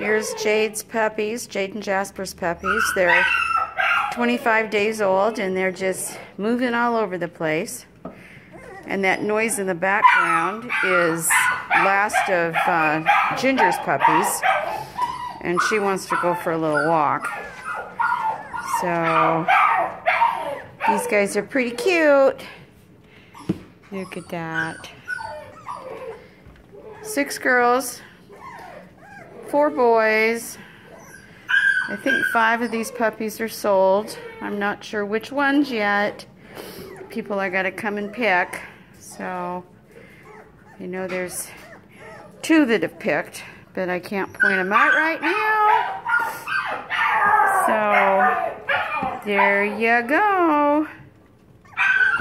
Here's Jade's puppies, Jade and Jasper's puppies. They're 25 days old and they're just moving all over the place. And that noise in the background is last of uh, Ginger's puppies. And she wants to go for a little walk. So, these guys are pretty cute. Look at that. Six girls, four boys. I think five of these puppies are sold. I'm not sure which ones yet. People are going to come and pick. So, you know there's two that have picked, but I can't point them out right now. So, there you go.